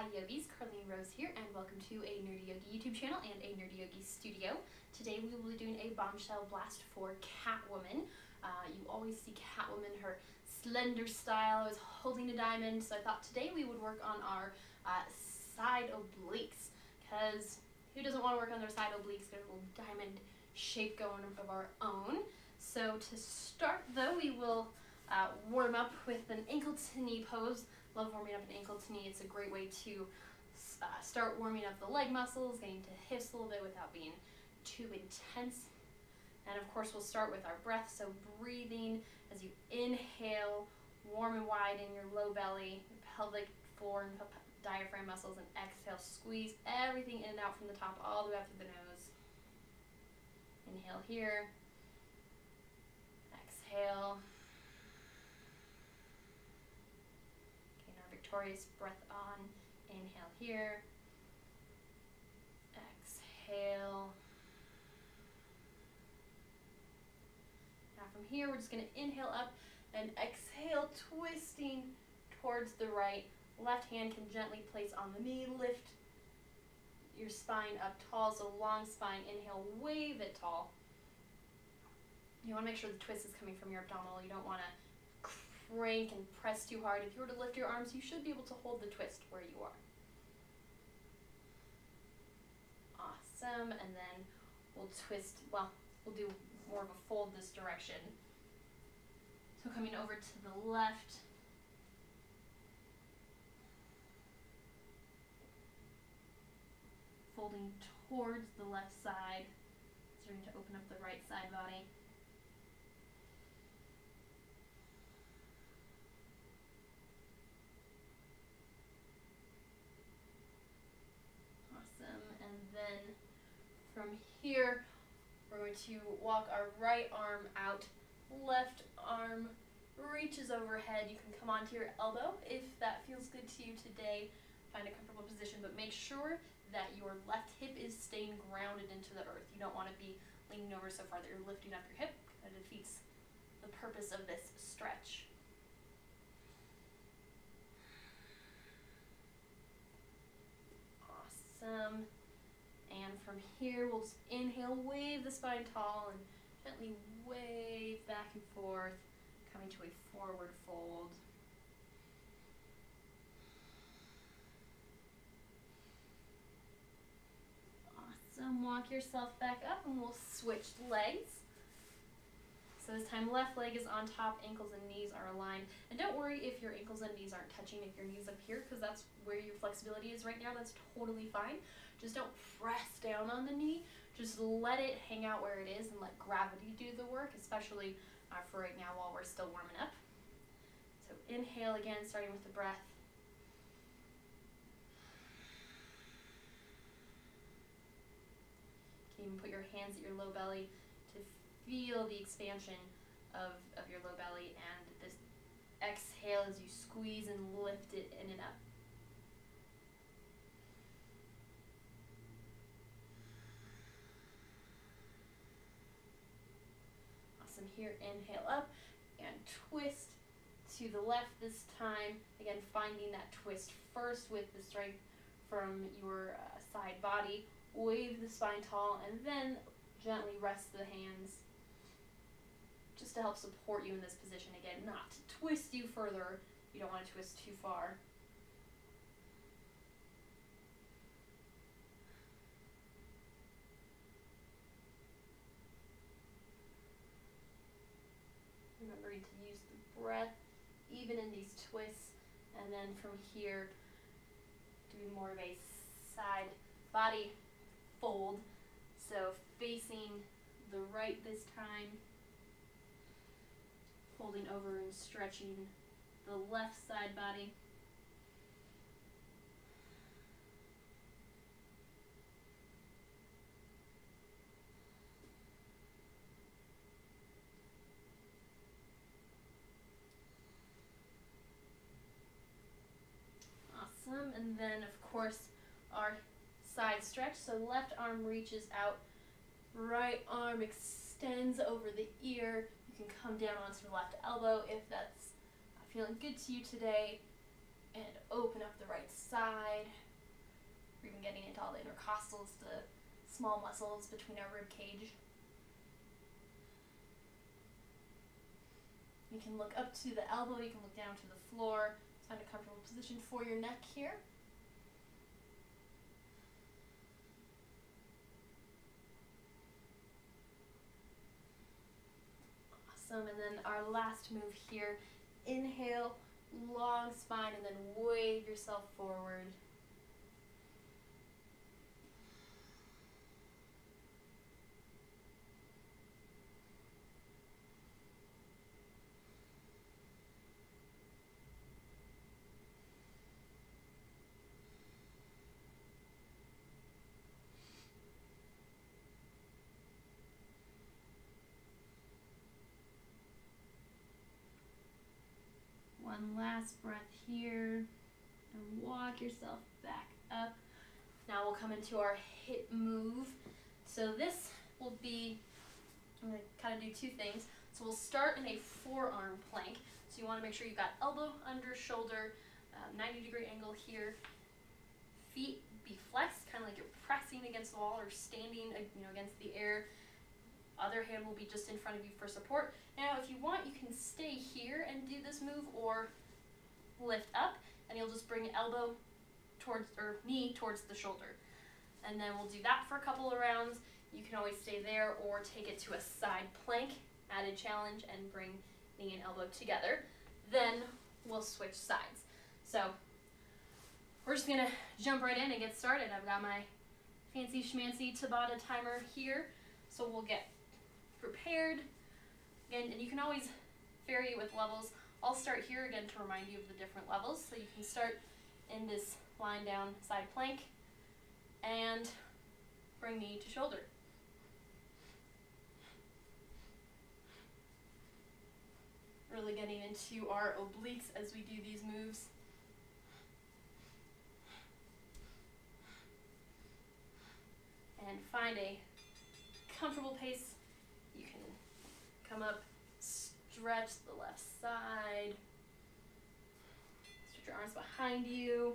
Hi yogis, Carleen Rose here and welcome to a Nerdi Yogi YouTube channel and a Nerdi Yogi studio. Today we will be doing a bombshell blast for Catwoman. Uh, you always see Catwoman, her slender style is holding a diamond, so I thought today we would work on our uh, side obliques because who doesn't want to work on their side obliques, their little diamond shape going of our own. So to start though, we will uh, warm up with an ankle to knee pose Love warming up an ankle to knee. It's a great way to uh, start warming up the leg muscles, getting to hips a little bit without being too intense. And of course, we'll start with our breath. So breathing as you inhale, warm and wide in your low belly, your pelvic floor and diaphragm muscles, and exhale, squeeze everything in and out from the top all the way up through the nose. Inhale here. Exhale. Victorious breath on. Inhale here. Exhale. Now from here, we're just going to inhale up and exhale, twisting towards the right. Left hand can gently place on the knee. Lift your spine up tall, so long spine. Inhale, wave it tall. You want to make sure the twist is coming from your abdominal. You don't want to crank and press too hard. If you were to lift your arms, you should be able to hold the twist where you are. Awesome, and then we'll twist, well, we'll do more of a fold this direction. So coming over to the left, folding towards the left side, starting to open up the right side body. From here, we're going to walk our right arm out, left arm reaches overhead. You can come onto your elbow if that feels good to you today. Find a comfortable position, but make sure that your left hip is staying grounded into the earth. You don't want to be leaning over so far that you're lifting up your hip. That defeats the purpose of this stretch. Awesome. And from here, we'll inhale, wave the spine tall, and gently wave back and forth, coming to a forward fold. Awesome. Walk yourself back up, and we'll switch legs. So this time left leg is on top, ankles and knees are aligned. And don't worry if your ankles and knees aren't touching, if your knees up here, because that's where your flexibility is right now, that's totally fine. Just don't press down on the knee. Just let it hang out where it is and let gravity do the work, especially uh, for right now while we're still warming up. So inhale again, starting with the breath. You can put your hands at your low belly feel the expansion of, of your low belly and this exhale as you squeeze and lift it in and up. Awesome. Here, inhale up and twist to the left this time. Again, finding that twist first with the strength from your uh, side body. Wave the spine tall and then gently rest the hands to help support you in this position again, not to twist you further. You don't want to twist too far. Remembering to use the breath even in these twists and then from here doing more of a side body fold. So facing the right this time folding over and stretching the left side body. Awesome, and then of course our side stretch, so left arm reaches out, right arm extends over the ear, can come down onto your left elbow if that's feeling good to you today. And open up the right side. We're even getting into all the intercostals, the small muscles between our rib cage. You can look up to the elbow, you can look down to the floor. Find a comfortable position for your neck here. Awesome, and then our last move here, inhale, long spine, and then wave yourself forward. One last breath here. And walk yourself back up. Now we'll come into our hip move. So this will be, I'm going to kind of do two things. So we'll start in a forearm plank. So you want to make sure you've got elbow under shoulder, uh, 90 degree angle here. Feet be flexed, kind of like you're pressing against the wall or standing uh, you know, against the air. Other hand will be just in front of you for support. Now, if you want, you can stay here and do this move or lift up, and you'll just bring elbow towards, or knee towards the shoulder. And then we'll do that for a couple of rounds. You can always stay there or take it to a side plank, added challenge, and bring knee and elbow together. Then we'll switch sides. So we're just gonna jump right in and get started. I've got my fancy schmancy Tabata timer here. So we'll get prepared. And, and you can always vary it with levels. I'll start here again to remind you of the different levels. So you can start in this line down side plank and bring knee to shoulder. Really getting into our obliques as we do these moves. And find a comfortable pace Come up, stretch the left side. Stretch your arms behind you.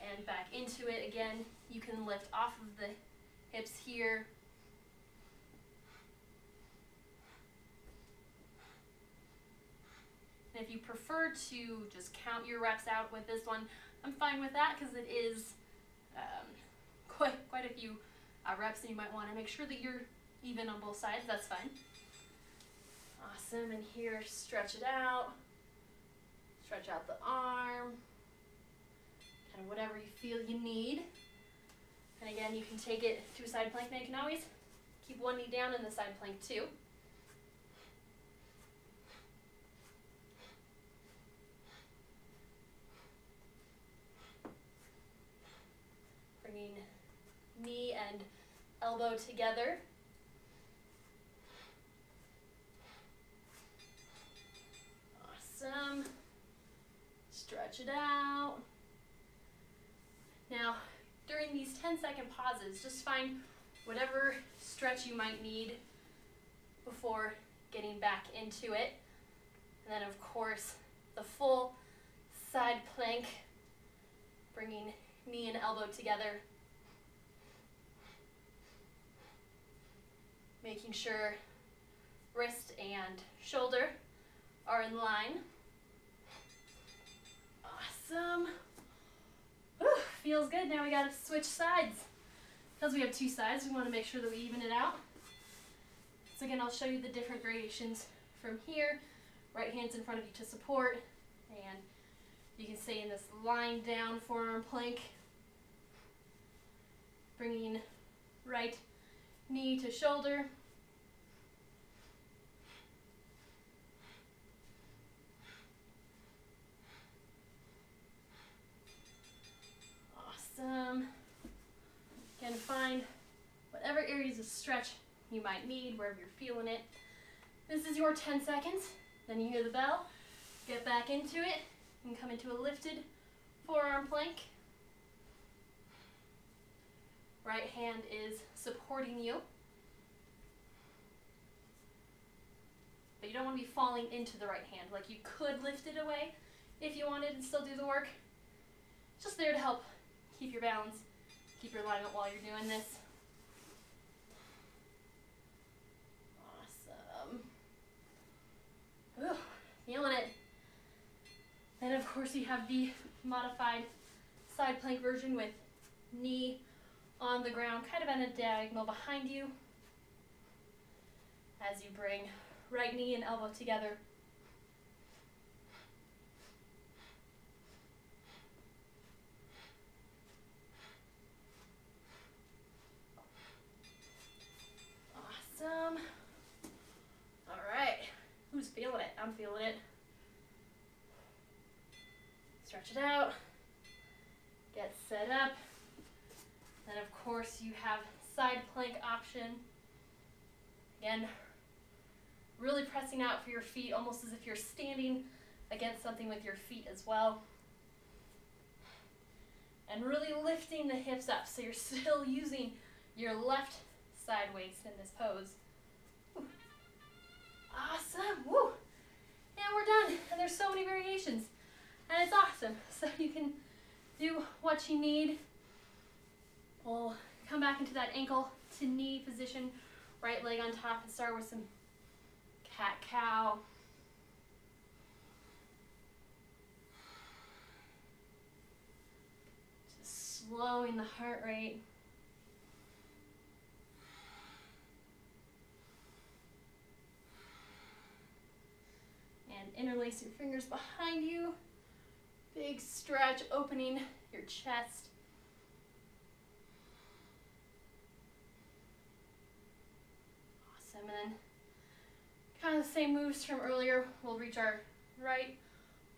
And back into it again. You can lift off of the hips here. And if you prefer to just count your reps out with this one, I'm fine with that because it is um, quite, quite a few uh, reps and you might want to make sure that you're even on both sides, that's fine. Awesome, and here, stretch it out. Stretch out the arm. Kind of whatever you feel you need. And again, you can take it to a side plank. Now you can always keep one knee down in the side plank too. Bringing knee and elbow together. Awesome. Stretch it out. Now, during these 10 second pauses, just find whatever stretch you might need before getting back into it. And then, of course, the full side plank, bringing knee and elbow together. Making sure wrist and shoulder are in line. Awesome. Whew, feels good. Now we gotta switch sides. Because we have two sides, we wanna make sure that we even it out. So again, I'll show you the different gradations from here. Right hand's in front of you to support. And you can stay in this lying down forearm plank. Bringing right knee to shoulder. Awesome. Again, find whatever areas of stretch you might need, wherever you're feeling it. This is your 10 seconds. Then you hear the bell. Get back into it and come into a lifted forearm plank. Right hand is supporting you. But you don't want to be falling into the right hand. Like you could lift it away. if you wanted and still do the work. Just there to help keep your balance, keep your alignment while you're doing this. Awesome. Ooh, feeling it. Then of course you have the modified side plank version with knee on the ground, kind of at a diagonal behind you. As you bring right knee and elbow together. Awesome. All right. Who's feeling it? I'm feeling it. Stretch it out. Get set up. Then of course you have plank option. Again, really pressing out for your feet almost as if you're standing against something with your feet as well. And really lifting the hips up so you're still using your left side waist in this pose. Awesome. Woo. And we're done. And there's so many variations. And it's awesome. So you can do what you need. We'll come back into that ankle to knee position, right leg on top, and start with some cat cow. Just slowing the heart rate. And interlace your fingers behind you. Big stretch, opening your chest. Awesome. And then kind of the same moves from earlier. We'll reach our right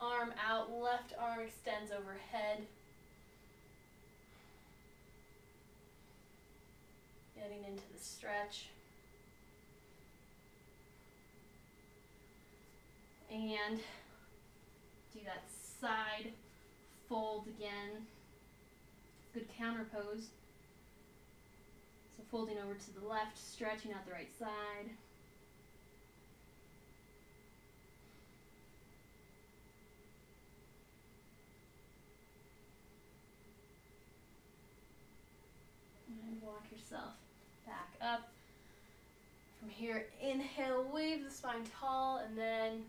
arm out, left arm extends overhead. Getting into the stretch. And do that side fold again. Good counter pose. So folding over to the left, stretching out the right side. And walk yourself back up. From here, inhale, wave the spine tall, and then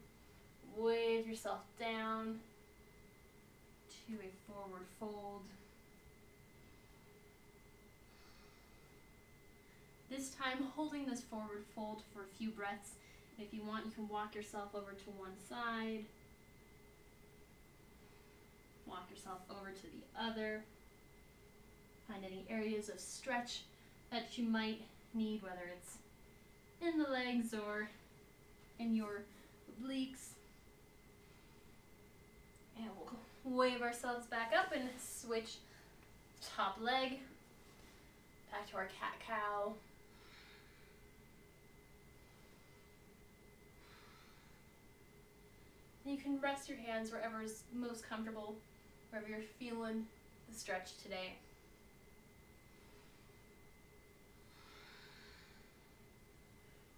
wave yourself down to a forward fold. This time, holding this forward fold for a few breaths. If you want, you can walk yourself over to one side. Walk yourself over to the other. Find any areas of stretch that you might need, whether it's in the legs or in your obliques. And we'll wave ourselves back up and switch top leg back to our cat cow. And you can rest your hands wherever is most comfortable, wherever you're feeling the stretch today.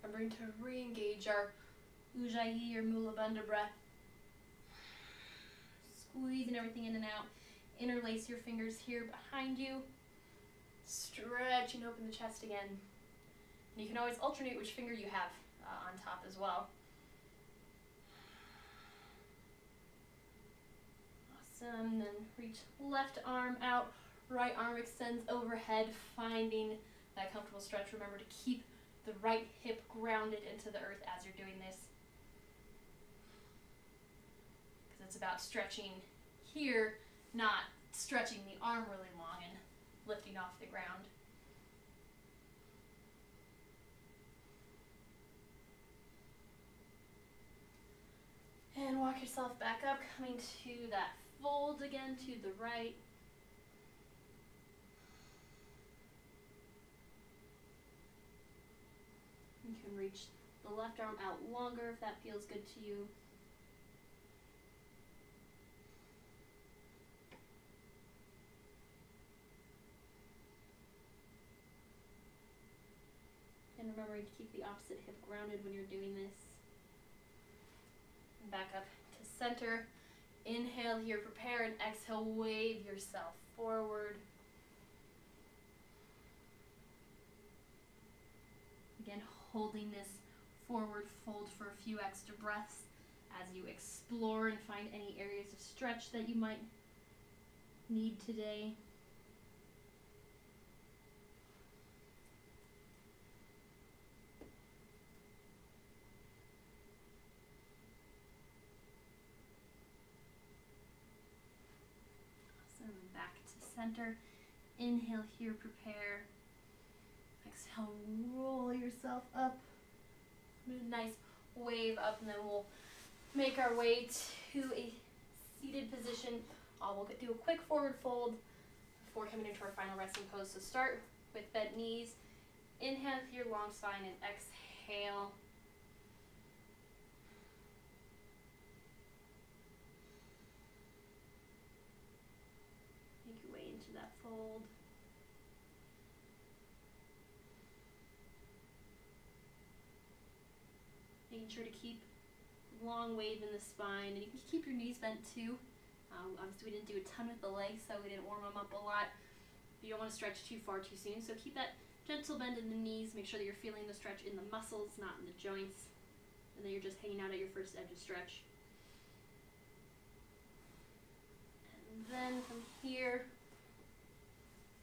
Remembering to re-engage our Ujjayi or Mula Bandha breath squeezing everything in and out. Interlace your fingers here behind you. Stretching open the chest again. And you can always alternate which finger you have uh, on top as well. Awesome. Then reach left arm out, right arm extends overhead, finding that comfortable stretch. Remember to keep the right hip grounded into the earth as you're doing this. Because it's about stretching here, not stretching the arm really long and lifting off the ground. And walk yourself back up, coming to that fold again to the right. You can reach the left arm out longer if that feels good to you. And remembering to keep the opposite hip grounded when you're doing this. And back up to center. Inhale here, prepare, and exhale, wave yourself forward. Again, holding this forward fold for a few extra breaths as you explore and find any areas of stretch that you might need today. Awesome. Back to center. Inhale here, prepare. Exhale, roll yourself up. Nice wave up, and then we'll make our way to a seated position. Uh, we'll do a quick forward fold before coming into our final resting pose. So start with bent knees. Inhale here, long spine, and exhale. Make your way into that fold. Making sure to keep long wave in the spine, and you can keep your knees bent too. Um, obviously, we didn't do a ton with the legs, so we didn't warm them up a lot. You don't want to stretch too far too soon, so keep that gentle bend in the knees. Make sure that you're feeling the stretch in the muscles, not in the joints, and then you're just hanging out at your first edge of stretch. And then from here,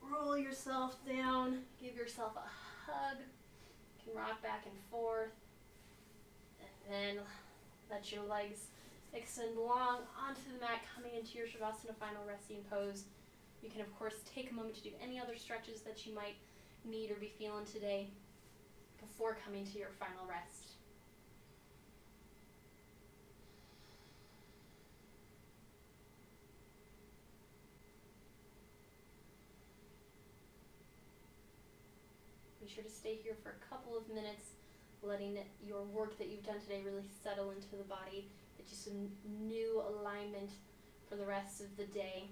roll yourself down, give yourself a hug. You can rock back and forth. Then let your legs extend long onto the mat, coming into your Shavasana final resting pose. You can, of course, take a moment to do any other stretches that you might need or be feeling today before coming to your final rest. Be sure to stay here for a couple of minutes letting your work that you've done today really settle into the body, get you some new alignment for the rest of the day.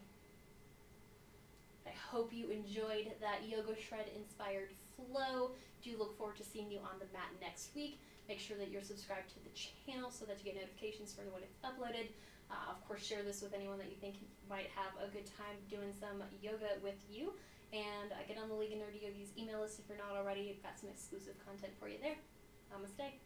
I hope you enjoyed that Yoga Shred inspired flow. Do look forward to seeing you on the mat next week. Make sure that you're subscribed to the channel so that you get notifications for when it's uploaded. Uh, of course, share this with anyone that you think might have a good time doing some yoga with you. And uh, get on the League of Nerdi Yogis email list if you're not already. I've got some exclusive content for you there. Namaste.